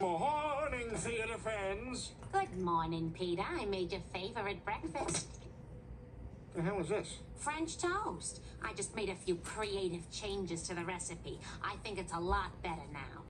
Morning, theatre fans. Good morning, Peter. I made your favorite breakfast. The hell is this? French toast. I just made a few creative changes to the recipe. I think it's a lot better now.